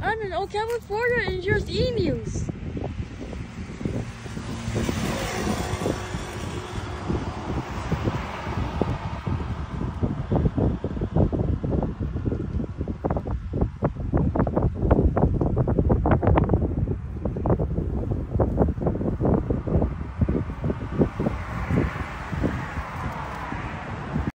Ano, oh, California and just emus.